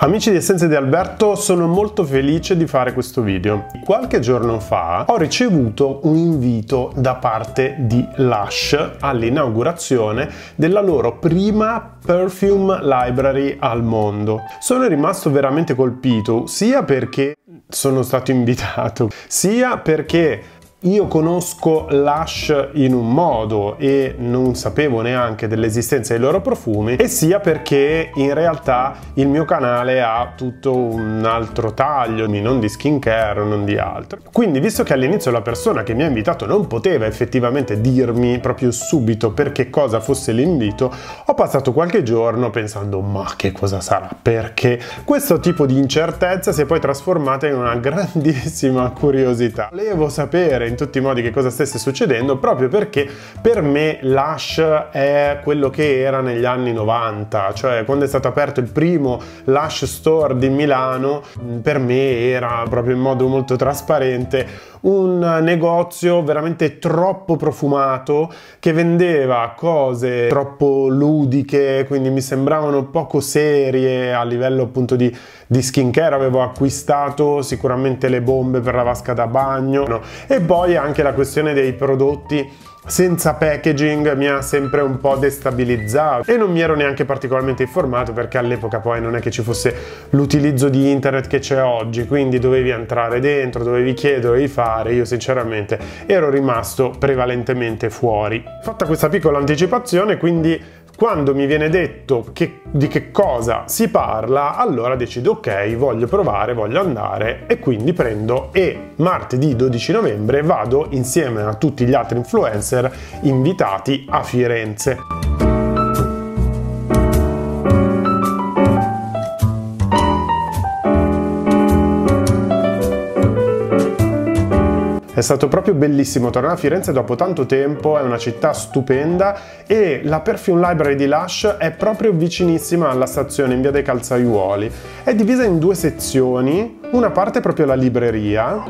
Amici di Essenze di Alberto, sono molto felice di fare questo video. Qualche giorno fa ho ricevuto un invito da parte di Lush all'inaugurazione della loro prima perfume library al mondo. Sono rimasto veramente colpito sia perché sono stato invitato, sia perché io conosco Lush in un modo e non sapevo neanche dell'esistenza dei loro profumi e sia perché in realtà il mio canale ha tutto un altro taglio, non di skincare, non di altro. Quindi visto che all'inizio la persona che mi ha invitato non poteva effettivamente dirmi proprio subito per che cosa fosse l'invito, ho passato qualche giorno pensando ma che cosa sarà? Perché questo tipo di incertezza si è poi trasformata in una grandissima curiosità. Volevo sapere in tutti i modi che cosa stesse succedendo proprio perché per me Lush è quello che era negli anni 90 cioè quando è stato aperto il primo Lush Store di Milano per me era proprio in modo molto trasparente un negozio veramente troppo profumato che vendeva cose troppo ludiche quindi mi sembravano poco serie a livello appunto di, di skincare avevo acquistato sicuramente le bombe per la vasca da bagno no? e poi anche la questione dei prodotti senza packaging mi ha sempre un po' destabilizzato. E non mi ero neanche particolarmente informato perché all'epoca poi non è che ci fosse l'utilizzo di internet che c'è oggi quindi dovevi entrare dentro dovevi chiedere dovevi fare. Io sinceramente ero rimasto prevalentemente fuori. Fatta questa piccola anticipazione quindi quando mi viene detto che, di che cosa si parla, allora decido ok, voglio provare, voglio andare e quindi prendo e martedì 12 novembre vado insieme a tutti gli altri influencer invitati a Firenze. È stato proprio bellissimo tornare a Firenze dopo tanto tempo, è una città stupenda e la Perfume Library di Lush è proprio vicinissima alla stazione in via dei Calzaiuoli. È divisa in due sezioni, una parte è proprio la libreria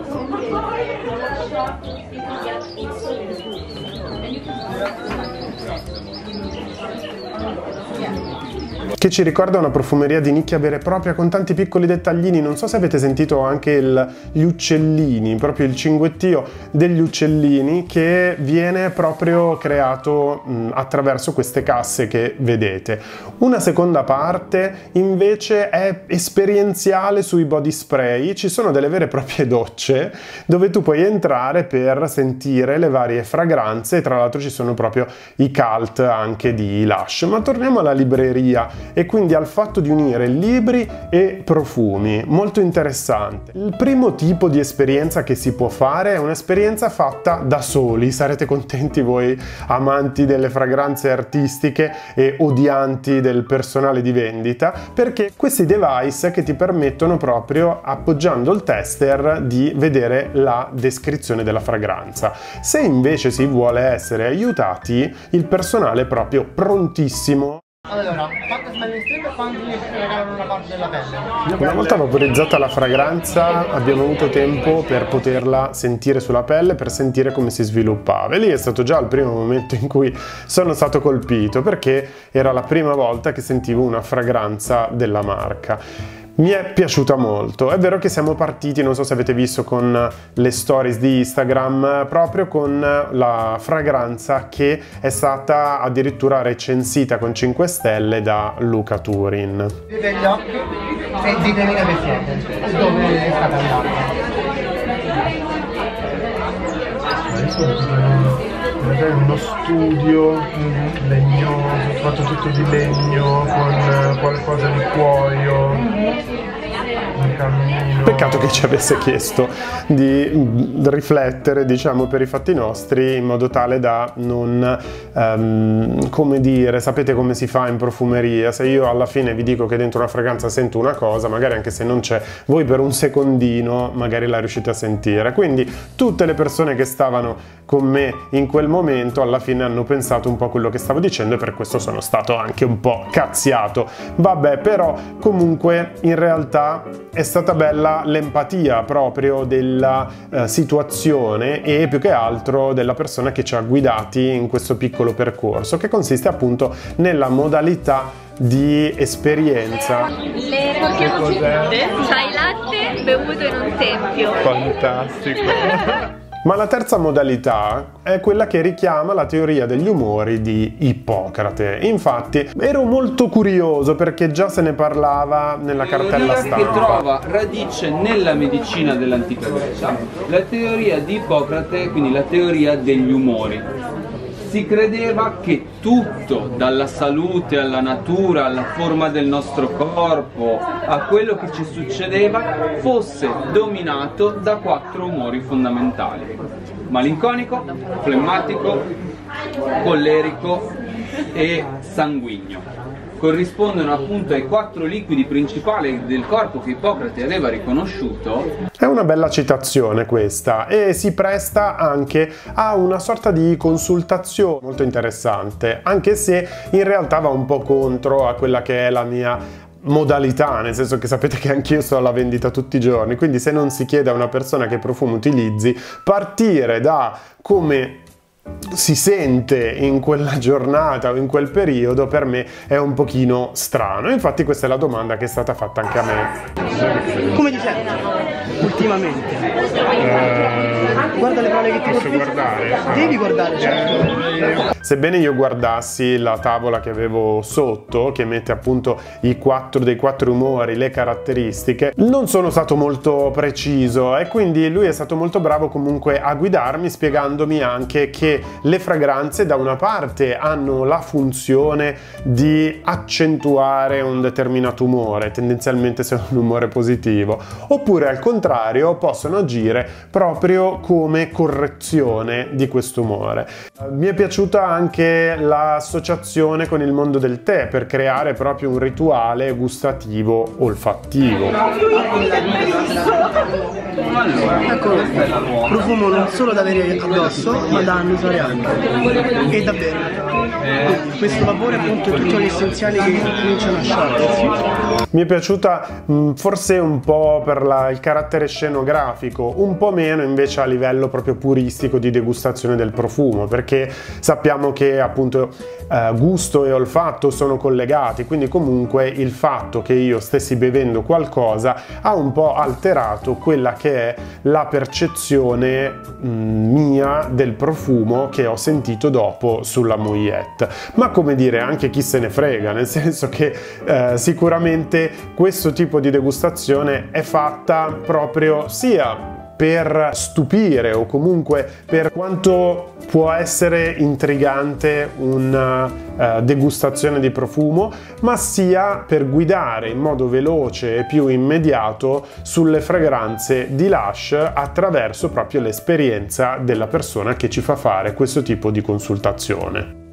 che ci ricorda una profumeria di nicchia vera e propria con tanti piccoli dettaglini. Non so se avete sentito anche il, gli uccellini, proprio il cinguettio degli uccellini che viene proprio creato mh, attraverso queste casse che vedete. Una seconda parte invece è esperienziale sui body spray. Ci sono delle vere e proprie docce dove tu puoi entrare per sentire le varie fragranze tra l'altro ci sono proprio i cult anche di Lush. Ma torniamo alla libreria e quindi al fatto di unire libri e profumi, molto interessante. Il primo tipo di esperienza che si può fare è un'esperienza fatta da soli, sarete contenti voi amanti delle fragranze artistiche e odianti del personale di vendita, perché questi device che ti permettono proprio appoggiando il tester di vedere la descrizione della fragranza. Se invece si vuole essere aiutati, il personale è proprio prontissimo allora, quanto smell in strip e quanto mi regalano una parte della pelle? Una volta vaporizzata la fragranza abbiamo avuto tempo per poterla sentire sulla pelle, per sentire come si sviluppava. E lì è stato già il primo momento in cui sono stato colpito perché era la prima volta che sentivo una fragranza della marca mi è piaciuta molto. È vero che siamo partiti, non so se avete visto con le stories di Instagram, proprio con la fragranza che è stata addirittura recensita con 5 stelle da Luca Turin. Chiudete gli occhi e ditemi dove siete, dove è stata andata. uno studio legnoso, fatto tutto di legno con qualcosa di cuoio cammino. Peccato che ci avesse chiesto di riflettere, diciamo, per i fatti nostri in modo tale da non, um, come dire, sapete come si fa in profumeria, se io alla fine vi dico che dentro una fragranza sento una cosa, magari anche se non c'è, voi per un secondino magari la riuscite a sentire. Quindi tutte le persone che stavano con me in quel momento alla fine hanno pensato un po' quello che stavo dicendo e per questo sono stato anche un po' cazziato. Vabbè, però comunque in realtà è stata bella l'empatia proprio della eh, situazione e più che altro della persona che ci ha guidati in questo piccolo percorso che consiste appunto nella modalità di esperienza. Le possiamo C'hai latte bevuto in un tempio. Fantastico. Ma la terza modalità è quella che richiama la teoria degli umori di Ippocrate. Infatti ero molto curioso perché già se ne parlava nella cartella stampa. che trova radice nella medicina dell'antica Grecia. La teoria di Ippocrate, quindi la teoria degli umori si credeva che tutto, dalla salute alla natura, alla forma del nostro corpo, a quello che ci succedeva, fosse dominato da quattro umori fondamentali. Malinconico, flemmatico, collerico e sanguigno corrispondono appunto ai quattro liquidi principali del corpo che Ippocrate aveva riconosciuto. È una bella citazione questa e si presta anche a una sorta di consultazione molto interessante, anche se in realtà va un po' contro a quella che è la mia modalità, nel senso che sapete che anch'io sto alla vendita tutti i giorni, quindi se non si chiede a una persona che profumo utilizzi, partire da come si sente in quella giornata o in quel periodo per me è un pochino strano. Infatti questa è la domanda che è stata fatta anche a me. Come ti senti ultimamente? Uh, Guarda le parole che ti posso guardare? Devi guardare, certo. Sebbene io guardassi la tavola che avevo sotto, che mette appunto i quattro dei quattro umori, le caratteristiche, non sono stato molto preciso e quindi lui è stato molto bravo comunque a guidarmi spiegandomi anche che le fragranze da una parte hanno la funzione di accentuare un determinato umore, tendenzialmente se è un umore positivo, oppure al contrario possono agire proprio come correzione di questo umore. Mi è piaciuta anche l'associazione con il mondo del tè per creare proprio un rituale gustativo olfattivo. Ecco, profumo non solo da avere addosso, ma da annusare usare anche. E davvero. Questo vapore appunto è tutto l'essenziale che cominciano a sciogliersi. Mi è piaciuta mh, forse un po' per la, il carattere scenografico un po' meno invece a livello proprio puristico di degustazione del profumo perché sappiamo che appunto eh, gusto e olfatto sono collegati quindi comunque il fatto che io stessi bevendo qualcosa ha un po' alterato quella che è la percezione mh, mia del profumo che ho sentito dopo sulla Moyette. Ma come dire, anche chi se ne frega, nel senso che eh, sicuramente questo tipo di degustazione è fatta proprio sia per stupire o comunque per quanto può essere intrigante una uh, degustazione di profumo, ma sia per guidare in modo veloce e più immediato sulle fragranze di Lush attraverso proprio l'esperienza della persona che ci fa fare questo tipo di consultazione.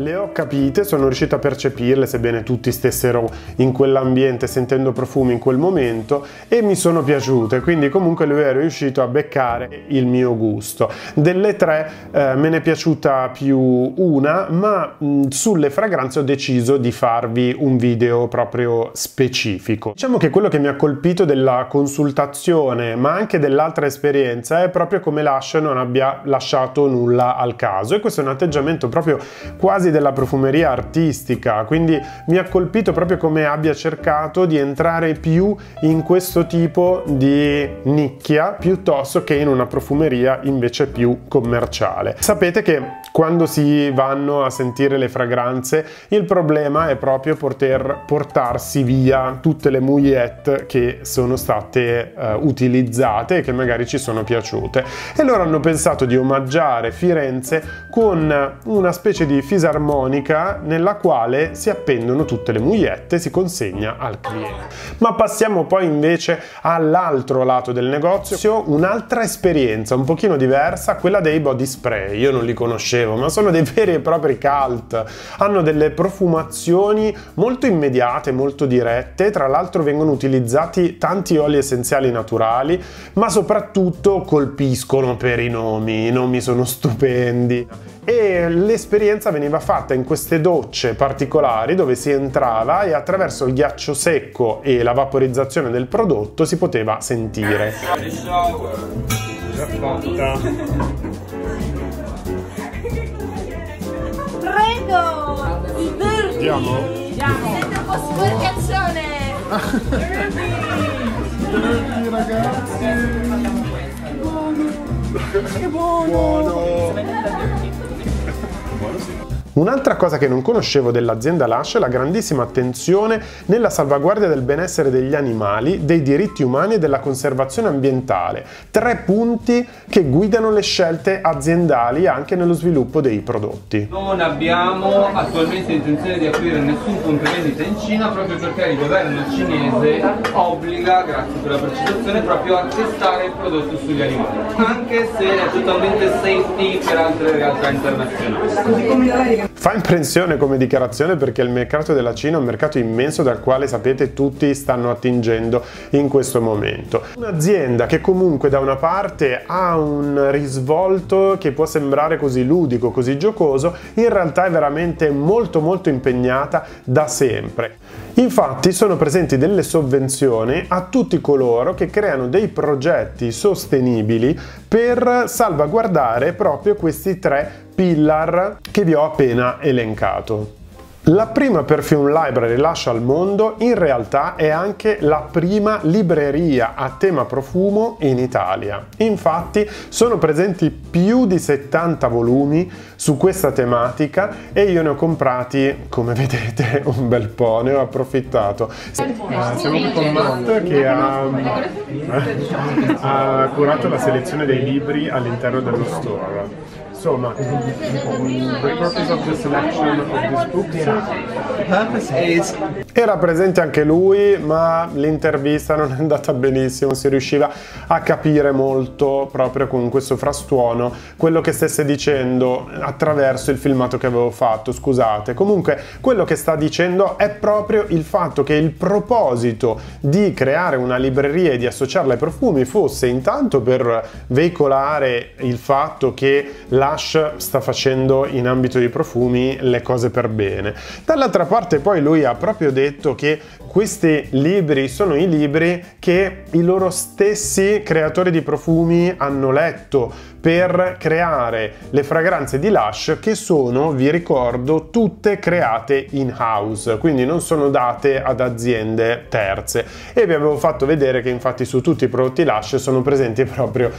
Le ho capite, sono riuscito a percepirle, sebbene tutti stessero in quell'ambiente sentendo profumi in quel momento e mi sono piaciute, quindi comunque lui è riuscito a beccare il mio gusto. Delle tre eh, me ne è piaciuta più una, ma mh, sulle fragranze ho deciso di farvi un video proprio specifico. Diciamo che quello che mi ha colpito della consultazione, ma anche dell'altra esperienza, è proprio come Lush non abbia lasciato nulla al caso e questo è un atteggiamento proprio quasi basi della profumeria artistica, quindi mi ha colpito proprio come abbia cercato di entrare più in questo tipo di nicchia piuttosto che in una profumeria invece più commerciale. Sapete che quando si vanno a sentire le fragranze il problema è proprio poter portarsi via tutte le mouillette che sono state uh, utilizzate e che magari ci sono piaciute e loro hanno pensato di omaggiare Firenze con una specie di fisarmonica nella quale si appendono tutte le mugliette e si consegna al cliente. Ma passiamo poi invece all'altro lato del negozio, un'altra esperienza un pochino diversa, quella dei body spray. Io non li conoscevo, ma sono dei veri e propri cult. Hanno delle profumazioni molto immediate, molto dirette, tra l'altro vengono utilizzati tanti oli essenziali naturali, ma soprattutto colpiscono per i nomi, i nomi sono stupendi. E l'esperienza veniva fatta in queste docce particolari dove si entrava e attraverso il ghiaccio secco e la vaporizzazione del prodotto si poteva sentire. Andiamo? Andiamo! Siete un po' sporcazione! Verdi ragazzi! Che buono! Buono! Un'altra cosa che non conoscevo dell'azienda Lush è la grandissima attenzione nella salvaguardia del benessere degli animali, dei diritti umani e della conservazione ambientale. Tre punti che guidano le scelte aziendali anche nello sviluppo dei prodotti. Non abbiamo attualmente intenzione di aprire nessun punto vendita in Cina proprio perché il governo cinese obbliga, grazie per la precisazione, proprio a testare il prodotto sugli animali, anche se è totalmente safety per altre realtà internazionali. Fa impressione come dichiarazione perché il mercato della Cina è un mercato immenso dal quale sapete tutti stanno attingendo in questo momento. Un'azienda che comunque da una parte ha un risvolto che può sembrare così ludico, così giocoso, in realtà è veramente molto molto impegnata da sempre. Infatti sono presenti delle sovvenzioni a tutti coloro che creano dei progetti sostenibili per salvaguardare proprio questi tre pillar che vi ho appena elencato. La prima perfume library lascia al mondo in realtà è anche la prima libreria a tema profumo in Italia. Infatti sono presenti più di 70 volumi su questa tematica e io ne ho comprati, come vedete, un bel po', ne ho approfittato. Uh, siamo qui con Matt che ha, ha curato la selezione dei libri all'interno dello store. Insomma, is... Era presente anche lui, ma l'intervista non è andata benissimo, si riusciva a capire molto proprio con questo frastuono quello che stesse dicendo attraverso il filmato che avevo fatto, scusate. Comunque, quello che sta dicendo è proprio il fatto che il proposito di creare una libreria e di associarla ai profumi fosse intanto per veicolare il fatto che la Lush sta facendo in ambito di profumi le cose per bene. Dall'altra parte poi lui ha proprio detto che questi libri sono i libri che i loro stessi creatori di profumi hanno letto per creare le fragranze di Lush che sono, vi ricordo, tutte create in house, quindi non sono date ad aziende terze. E vi avevo fatto vedere che infatti su tutti i prodotti Lush sono presenti proprio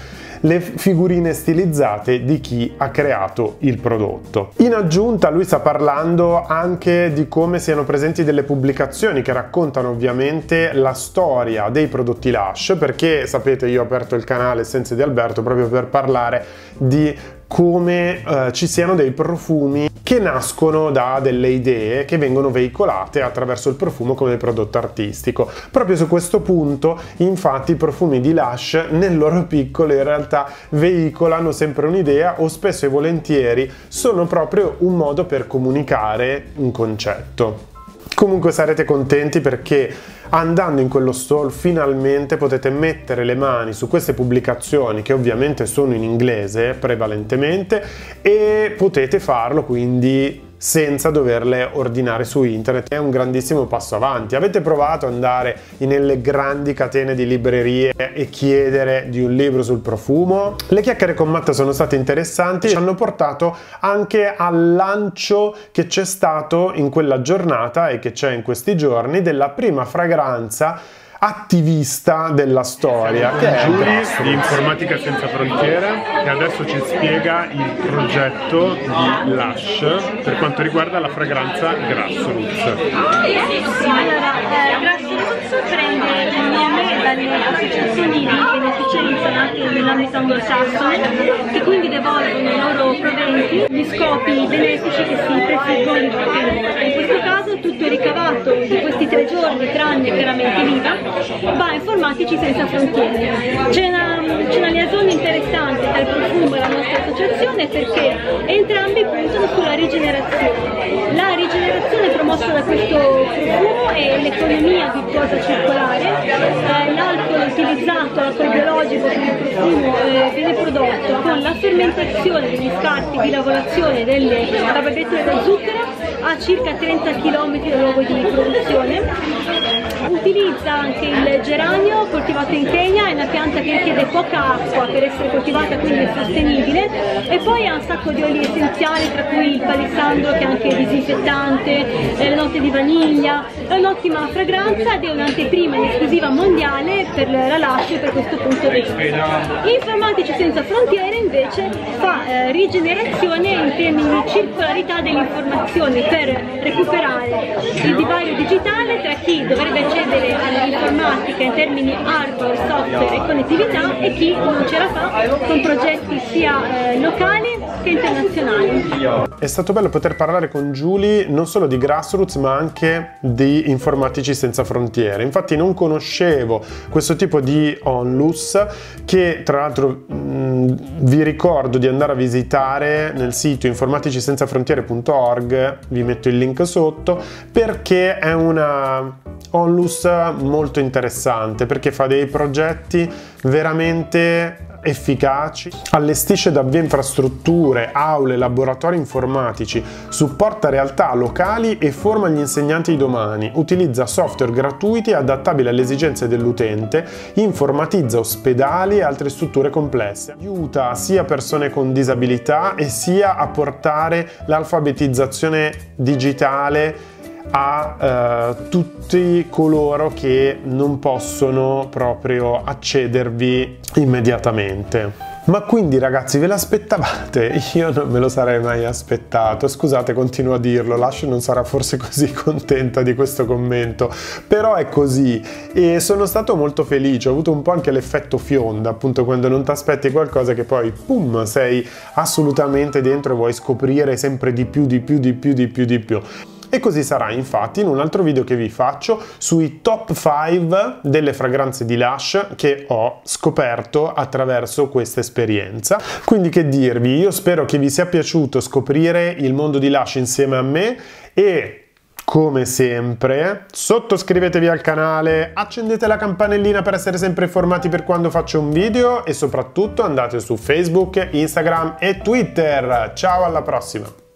le figurine stilizzate di chi ha creato il prodotto. In aggiunta lui sta parlando anche di come siano presenti delle pubblicazioni che raccontano ovviamente la storia dei prodotti Lush perché sapete io ho aperto il canale Essenze di Alberto proprio per parlare di come eh, ci siano dei profumi che nascono da delle idee che vengono veicolate attraverso il profumo come prodotto artistico. Proprio su questo punto, infatti, i profumi di Lush nel loro piccolo in realtà veicolano sempre un'idea o spesso e volentieri sono proprio un modo per comunicare un concetto. Comunque sarete contenti perché andando in quello store finalmente potete mettere le mani su queste pubblicazioni che ovviamente sono in inglese prevalentemente e potete farlo quindi senza doverle ordinare su internet. È un grandissimo passo avanti. Avete provato ad andare nelle grandi catene di librerie e chiedere di un libro sul profumo? Le chiacchiere con Matta sono state interessanti e ci hanno portato anche al lancio che c'è stato in quella giornata e che c'è in questi giorni della prima fragranza attivista della storia che è Giuri di Informatica Senza Frontiere che adesso ci spiega il progetto di Lush per quanto riguarda la fragranza Grassroots. Allora, eh, Grassroots prende il nome dalle associazioni di beneficenza nati nell'ambito anglosassone che quindi devolvono i loro proventi gli scopi benefici che si prefiggono in questo caso tutto il ricavato di questi tre giorni, tranne chiaramente l'IVA, va a informatici senza frontiere. C'è una, una liaison interessante tra il profumo e la nostra associazione perché entrambi puntano sulla rigenerazione. La rigenerazione promossa da questo profumo è l'economia virtuosa circolare, eh, l'alcol utilizzato, l'alcol biologico il profumo eh, viene prodotto con la fermentazione degli scarti di lavorazione delle tabacchette dello zucchero a circa 30 km di produzione. Utilizza anche il geranio coltivato in Kenya, è una pianta che richiede poca acqua per essere coltivata quindi è sostenibile. E poi ha un sacco di oli essenziali tra cui il palissandro che è anche disinfettante, le note di vaniglia, è un'ottima fragranza ed è un'anteprima in esclusiva mondiale per la lascio per questo punto di vista. Informatici senza frontiere invece fa eh, rigenerazione in termini di circolarità dell'informazione per recuperare il divario digitale tra chi dovrebbe accedere all'informatica in termini hardware, software e connettività e chi non ce la fa con progetti sia eh, locali che internazionali. È stato bello poter parlare con Julie non solo di grassroots ma anche informatici senza frontiere. Infatti non conoscevo questo tipo di onlus che tra l'altro vi ricordo di andare a visitare nel sito informaticisenza-frontiere.org, vi metto il link sotto, perché è una onlus molto interessante, perché fa dei progetti veramente efficaci, allestisce davvero infrastrutture, aule, laboratori informatici, supporta realtà locali e forma gli insegnanti di domani, utilizza software gratuiti adattabili alle esigenze dell'utente, informatizza ospedali e altre strutture complesse, aiuta sia persone con disabilità e sia a portare l'alfabetizzazione digitale a eh, tutti coloro che non possono proprio accedervi immediatamente. Ma quindi ragazzi ve l'aspettavate? Io non me lo sarei mai aspettato, scusate continuo a dirlo, Lash non sarà forse così contenta di questo commento, però è così e sono stato molto felice, ho avuto un po' anche l'effetto fionda, appunto quando non ti aspetti qualcosa che poi pum sei assolutamente dentro e vuoi scoprire sempre di più, di più, di più, di più, di più. E così sarà infatti in un altro video che vi faccio sui top 5 delle fragranze di Lush che ho scoperto attraverso questa esperienza. Quindi che dirvi, io spero che vi sia piaciuto scoprire il mondo di Lush insieme a me e come sempre, sottoscrivetevi al canale, accendete la campanellina per essere sempre informati per quando faccio un video e soprattutto andate su Facebook, Instagram e Twitter. Ciao alla prossima!